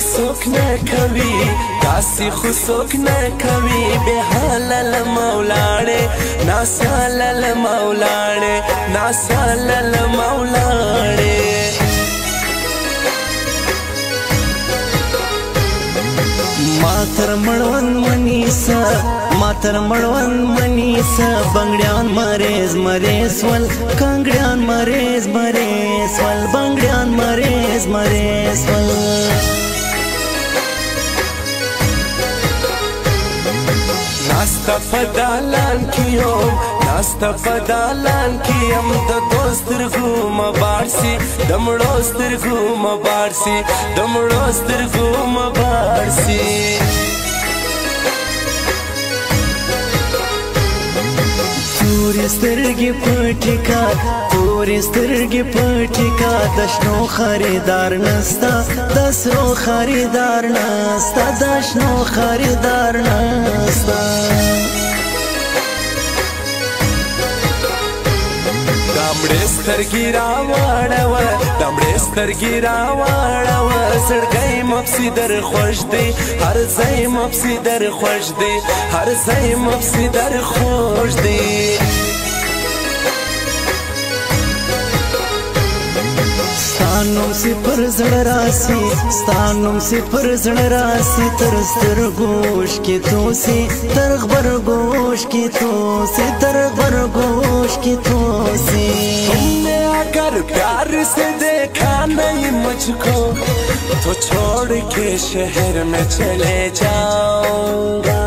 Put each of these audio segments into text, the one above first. خسوک نه کوي داسې خسوک نه کوي به حلال مولاړې ناسالل مولاړې ناسالل مولاړې ماتر مړوان منیسا ماتر مړوان منیسا بنگړیان مریض مریض ول کانګړیان مریض مریض ول بنگړیان مریض مریض ول ناستا فدالان کیوم ناستا فدالان کیم د دوستر غو مبارسي دمړوستر غو مبارسي دمړوستر غو مبارسي تور سترګې پټې کا تور سترګې پټې کا د شنو خریدار نستا د سرو خریدار نستا د شنو خریدار نستا سترګې راواړوه دمړې سترګې راواړوه سړګې مفسي در خوش دی هر ځای مفسي در خوش دی هر ځای مفسي در خوش دی स्थानों से फर्जण राशि स्थानों से फर्जण राशि तरस तरगोश के तो से तरख बरगोश के तो से तरख बरगोश के तो से हमने आकर प्यार से देखा नहीं मुझको तो छोड़ के शहर में चले जाऊंगा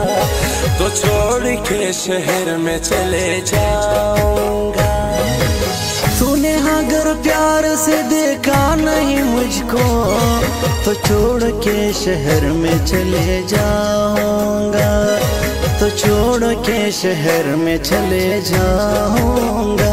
तो छोड़ के शहर में चले जाऊंगा तूने अगर प्यार से देखा नहीं मुझको तो छोड़ के शहर में चले जाऊंगा तो छोड़ के शहर में चले जाऊंगा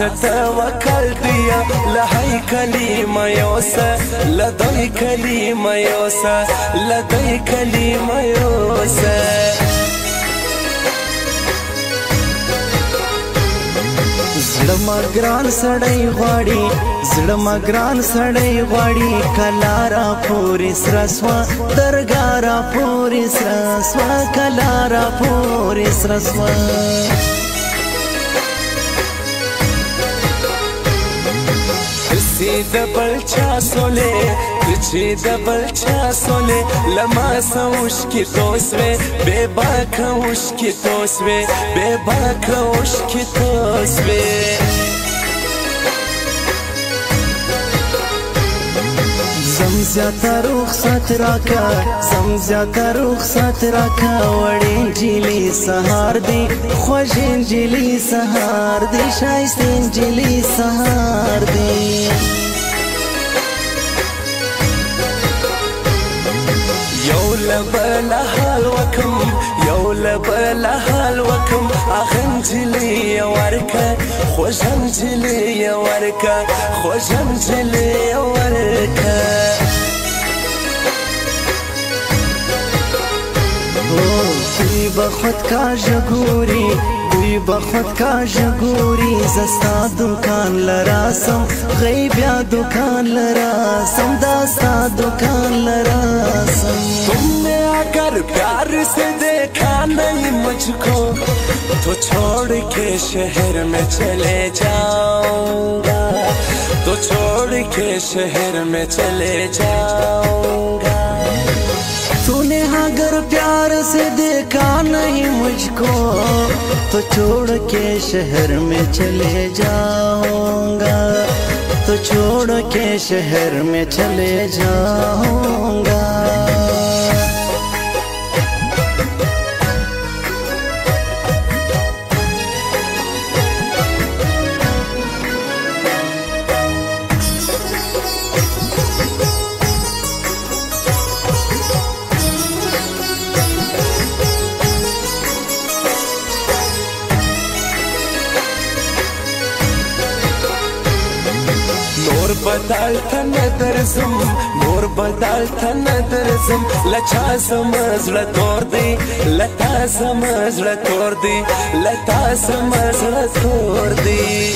ستوکل دیا لهی کلمه یوسا لدای کلمه یوسا لدای کلمه یوسا زړه مګران سړی غواړي زړه مګران سړی غواړي کلارا پورې سرسوا درګارا پورې سرسوا کلارا پورې سرسوا د بل چا سولې چې د بل چا سولې لما سوش کې توسوې بے باکه وش کې توسوې بے باکه وش کې توسوې زم زیاته رخصت راکا زم زیاته رخصت راکا وړین جلی سهار دی خوژین جلی سهار دی شایستین جلی سهار دی لبل حال وکم یو لبل حال وکم اخنجلی ورکه خوشنجلی ورکه خوشنجلی ورکه سی به خود کا جگوری دوی بخود کاش ګوري زستا دکان لراسم غیبیا دکان لراسم داستا دکان لراسم तुमने अगर प्यार से देखा नहीं मुझको तो छोड़ के शहर में चले जाऊंगा तो छोड़ के शहर में चले जाऊंगा तूने प्यार से देखा नहीं मुझको तो छोड़ के शहर में चले जाऊंगा तो छोड़ के शहर में चले जाऊंगा بدل ته ندرزم مور بدل ته ندرزم لچا سمزړه تور دی لتا سمزړه تور دی لتا سمزړه تور دی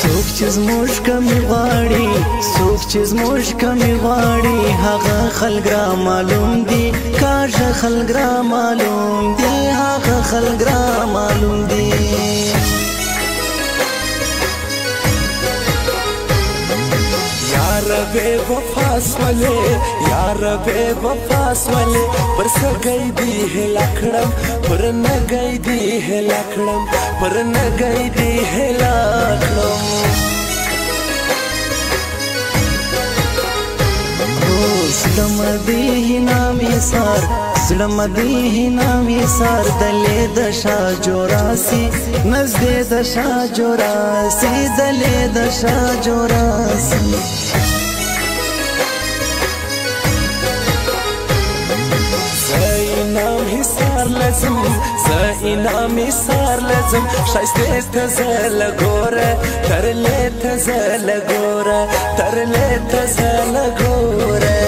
څوک چې زموږ کمی غواړي څوک چې زموږ کمی غواړي هغه خلګ را معلوم دي کاش خلګ را معلوم دي هغه خلګ را معلوم دي وفا سولې یار به وفا سولې پر سګي دی هلا کړم پر نګي دی هلا کړم پر نګي دی هلا کړم زلم دی نام سار زلم دی نام سار دلې د شاه جوړاسي نزدې د شاه جوړاسي دلې د شاه جوړاسي لازم زینا می سار لازم شایسته تزل گوره ترل تزل گوره ترل تزل گوره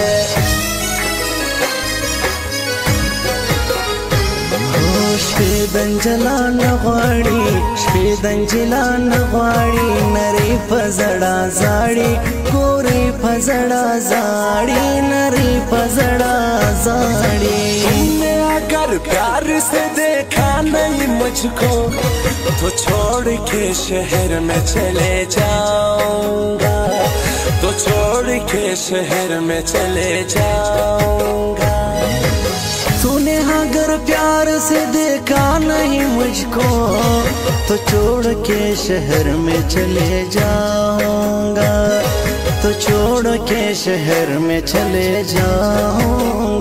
شپې دنجلان غواړي شپې دنجلان غواړي نری فزړا زاړي ګوري فزړا زاړي نری فزړا زاړي प्यार प्यार से देखा नहीं मुझको तो छोड़ के शहर में चले जाऊंगा तो छोड़ के शहर में चले जाऊंगा तूने अगर प्यार से देखा नहीं मुझको तो छोड़ के शहर में चले जाऊंगा तो छोड़ के शहर में चले जाऊंगा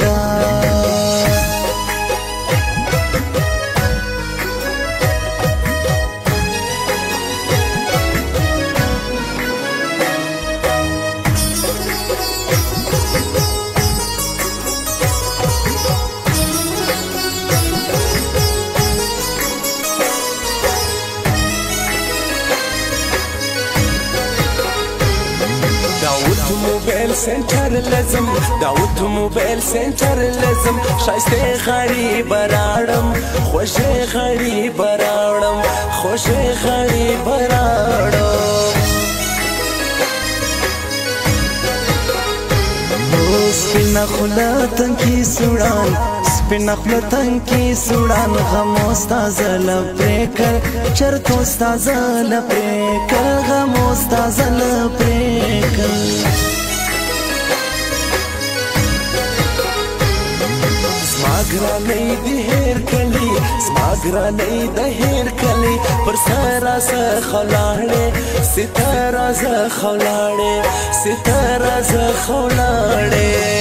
داوود موبایل سنټر لازم داوود موبایل سنټر لازم شایسته غریب راړم خوشې غریب راړم خوشې غریب راړم سپینا خلا تنکی سوڑان سپین خپل تنگ کی سوړان غم استاد ل پریکر چرته استاد ل پریکر غم استاد ل پریکر ګرانې د هیر کلی زما ګرانې د هیر کلی پر سارا سره خلاړې ستاره ز خلاړې ستاره ز خلاړې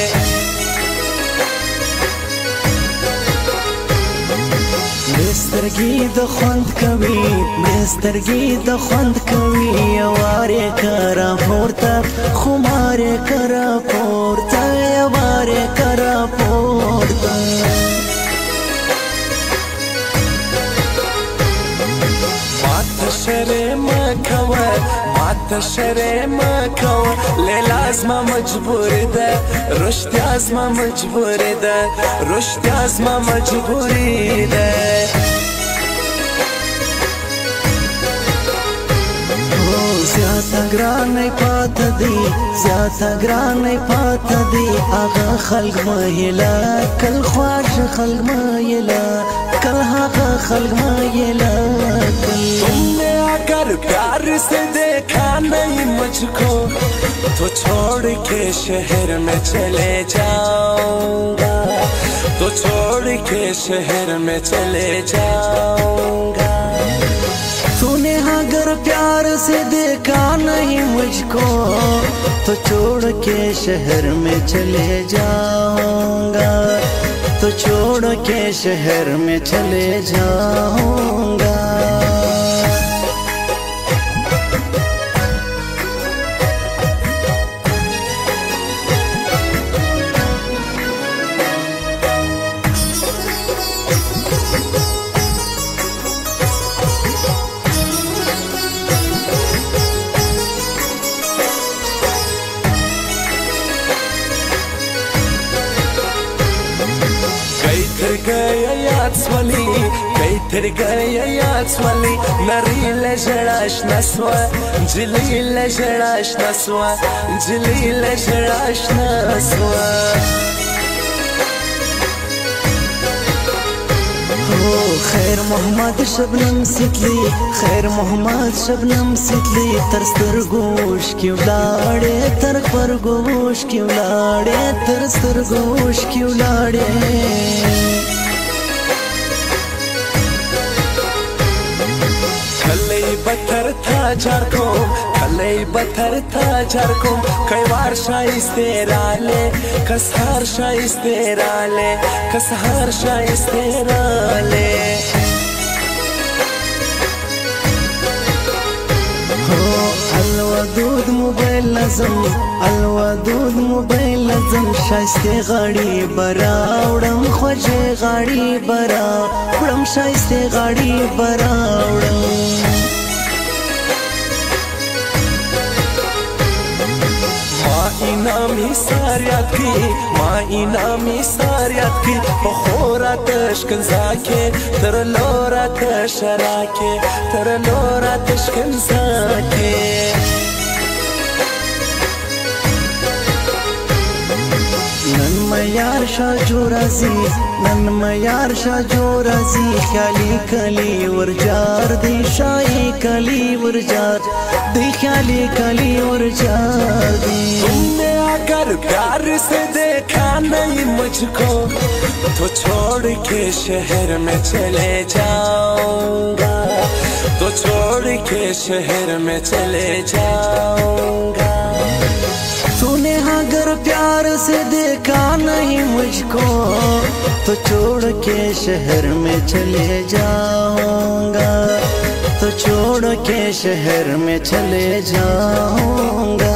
سترګې د خوند کوي مې سترګې د خوند کوي واره کرا پورته خمار کرا پورته واره کرا پورته مات شرم کوا مات شرم کوا لیلاز ما مجبور ده رشد از ما مجبور ده رشد از ما مجبور ده ګرانې پات دی زیاته ګرانې پات دی هغه خلق مهلا کل خواش خلق مهلا کل هغه خلق مهلا तुमने अगर प्यार से देखा नहीं मुझको तो छोड़ के शहर में चले जाऊंगा तो छोड़ के शहर में चले जाऊंगा तूने अगर प्यार से देखा नहीं मुझको तो छोड़ के शहर में चले जाऊंगा तो छोड़ के शहर में चले जाऊंगा سترګې یاد سولې نری له جړاش نسوا جلی له جړاش نسوا جلی له جړاش نسوا خیر محمد شبنم ستلی خیر محمد شبنم ستلی تر سترګوش کې ولاړې تر پرګوش کې ولاړې تر سترګوش کې ولاړې بتر تا جار کوم کلی بتر تا جار کوم کایوار شایسته رااله کسهار شایسته رااله کسهار شایسته رااله الودود موبایل لازم الودود موبایل لازم شایسته غاړي برا وړم خوږه غاړي برا وړم شایسته غاړي برا سار یاد کی ما اینامی سار یاد کی په خورا تشکن زاکه تر لورا تشراکه تر لورا تشکن زاکه मैार शाह जोराजी नन मैार शाह जोराजी ख्याली कली और जार दिशाई कली और जार दि ख्याली कली और जार कर प्यार से देखा नहीं मुझको तो छोड़ के शहर में चले जाओ तो छोड़ के शहर में चले जाओ मुझको तो छोड़ के शहर में चले जाऊंगा तो छोड़ के शहर में चले जाऊंगा